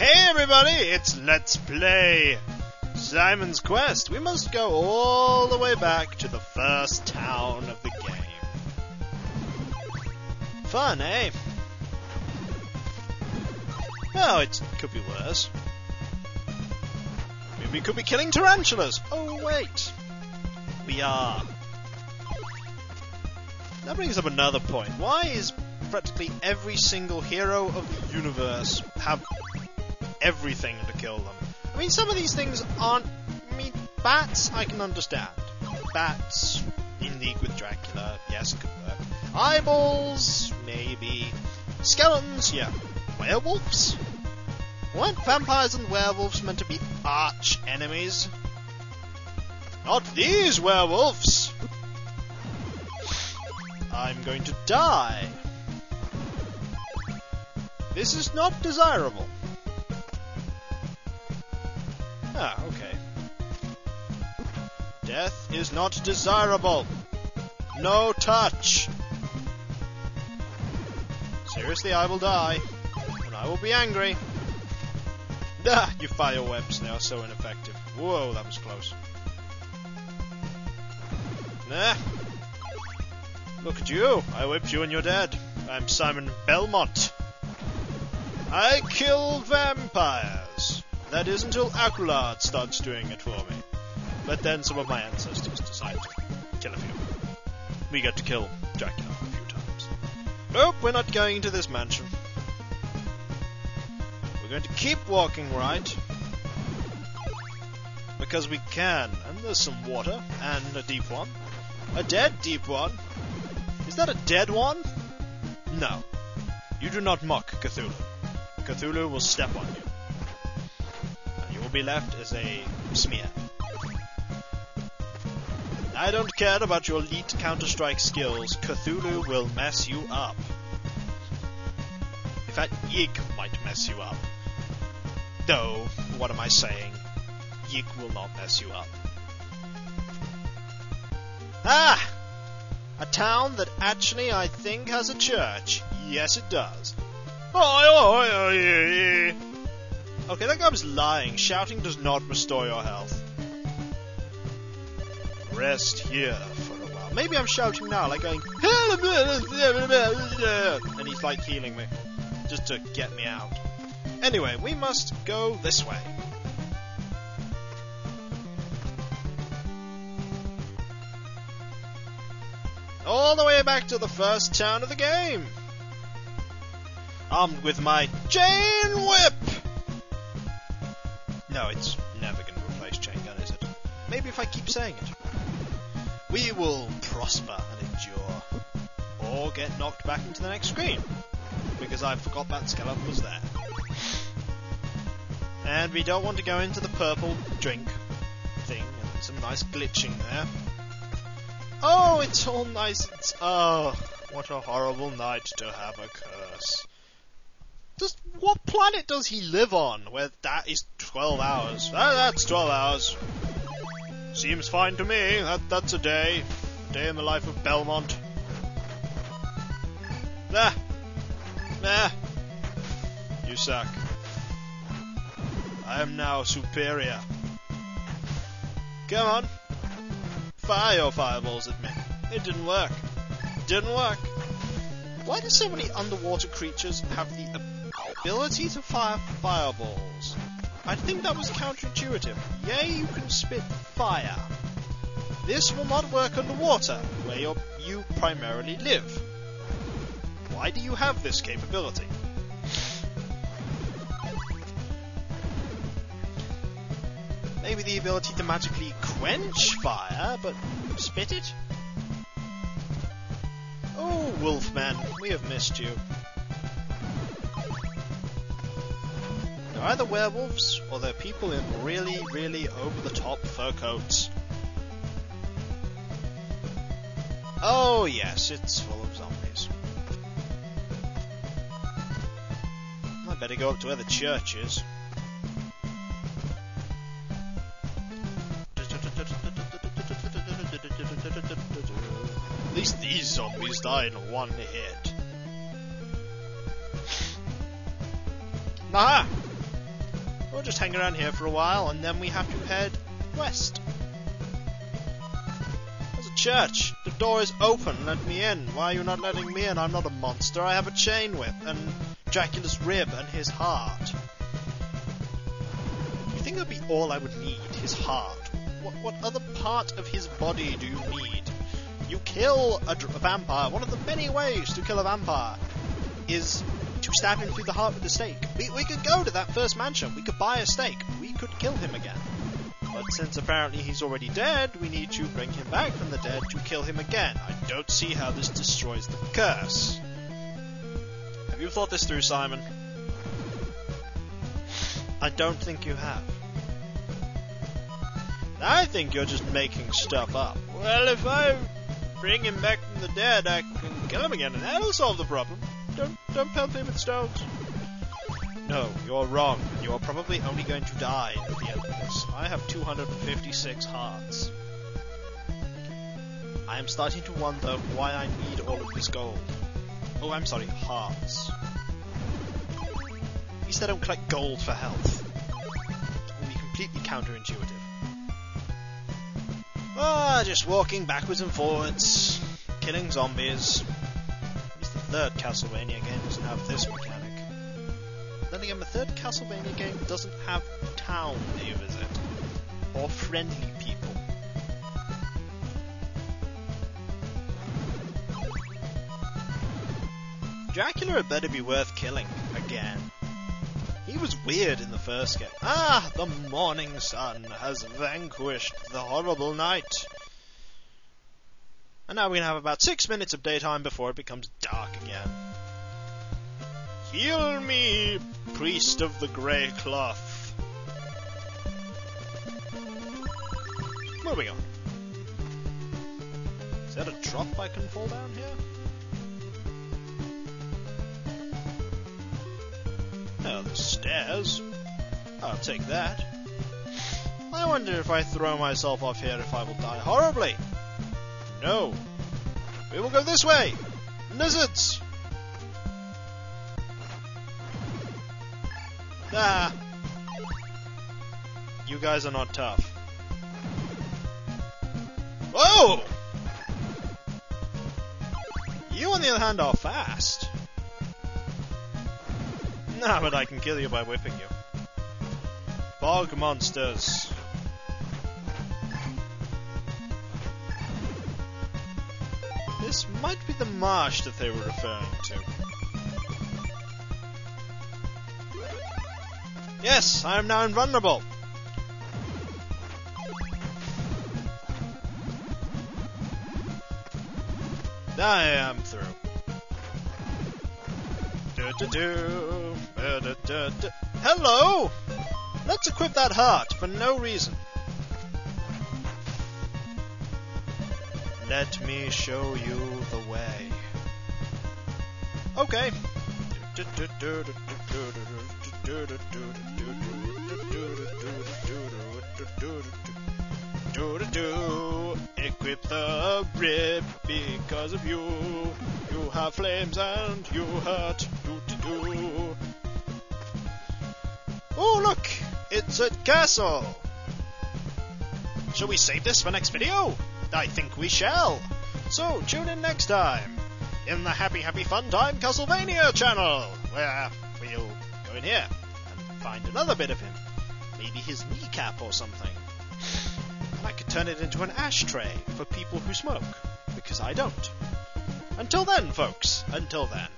Hey everybody, it's Let's Play Simon's Quest. We must go all the way back to the first town of the game. Fun, eh? Well, it could be worse. Maybe we could be killing tarantulas. Oh, wait. We are. That brings up another point. Why is practically every single hero of the universe have everything to kill them? I mean, some of these things aren't. I mean, bats, I can understand. Bats in league with Dracula, yes, could work. Eyeballs, maybe. Skeletons, yeah. Werewolves? Weren't vampires and werewolves meant to be arch enemies? Not these werewolves! I'm going to die. This is not desirable. Ah, okay. Death is not desirable. No touch. Seriously, I will die. And I will be angry. Ah, your fire webs now so ineffective. Whoa, that was close. Nah. Look at you. I whipped you and you're dead. I'm Simon Belmont. I kill vampires. That is until Alucard starts doing it for me. But then some of my ancestors decide to kill a few. We get to kill Dracula a few times. Nope, we're not going to this mansion. We're going to keep walking right. Because we can. And there's some water. And a deep one. A dead deep one. Is that a dead one? No. You do not mock Cthulhu. Cthulhu will step on you. Will be left as a smear. I don't care about your elite Counter-Strike skills. Cthulhu will mess you up. In fact, Yig might mess you up. No, what am I saying? Yig will not mess you up. Ah! A town that actually I think has a church. Yes, it does. Okay, that guy was lying. Shouting does not restore your health. Rest here for a while. Maybe I'm shouting now, like going, and he's like healing me, just to get me out. Anyway, we must go this way. All the way back to the first town of the game. Armed with my chain whip! No, it's never going to replace chain gun, is it? Maybe if I keep saying it. We will prosper and endure. Or get knocked back into the next screen. Because I forgot that skeleton was there. And we don't want to go into the purple drink thing and some nice glitching there. Oh, it's all nice. It's, oh, what a horrible night to have a curse. Does, what planet does he live on where that is 12 hours? Ah, that's 12 hours. Seems fine to me. That, that's a day. A day in the life of Belmont. Nah. Nah. You suck. I am now superior. Come on. Fire your fireballs at me. It didn't work. Didn't work. Why do so many underwater creatures have the ability to fire fireballs? I think that was counterintuitive. Yay, you can spit fire. This will not work underwater, where you primarily live. Why do you have this capability? Maybe the ability to magically quench fire, but spit it? Oh, Wolfman, we have missed you. They're either werewolves, or they're people in really, really over-the-top fur coats. Oh yes, it's full of zombies. I better go up to where the church is. At least these zombies die in one hit. Aha! We'll just hang around here for a while, and then we have to head west. There's a church. The door is open. Let me in. Why are you not letting me in? I'm not a monster. I have a chain whip and Dracula's rib and his heart. You think that'd be all I would need? His heart. What, what other part of his body do you need? You kill a, a vampire. One of the many ways to kill a vampire is to stab him through the heart with a stake. We, we could go to that first mansion. We could buy a stake. We could kill him again. But since apparently he's already dead, we need to bring him back from the dead to kill him again. I don't see how this destroys the curse. Have you thought this through, Simon? I don't think you have. I think you're just making stuff up. Well, if I bring him back from the dead, I can kill him again, and that'll solve the problem. Don't pelt me with stones. No, you're wrong. You're probably only going to die at the end of this. I have 256 hearts. I am starting to wonder why I need all of this gold. Oh, I'm sorry, hearts. At least I don't collect gold for health. It be completely counterintuitive. Ah, just walking backwards and forwards, killing zombies. Third Castlevania game doesn't have this mechanic. Then again, the third Castlevania game doesn't have town that you visit, or friendly people. Dracula had better be worth killing again. He was weird in the first game. Ah, the morning sun has vanquished the horrible night. And now we're gonna have about six minutes of daytime before it becomes dark again. Heal me, priest of the grey cloth. We going? Is that a drop I can fall down here? Oh, the stairs. I'll take that. I wonder if I throw myself off here if I will die horribly. No. We will go this way! Lizards! Ah! You guys are not tough. Whoa! You, on the other hand, are fast. Nah, but I can kill you by whipping you. Bog monsters. This might be the marsh that they were referring to. Yes, I am now invulnerable. I am through. Hello! Let's equip that heart for no reason. Let me show you the way. Okay. Equip the rib because of you. You have flames and you hurt. Oh, look! It's a castle! Shall we save this for next video? I think we shall. So, tune in next time in the Happy Happy Fun Time Castlevania channel, where we'll go in here and find another bit of him. Maybe his kneecap or something. And I could turn it into an ashtray for people who smoke, because I don't. Until then, folks, until then.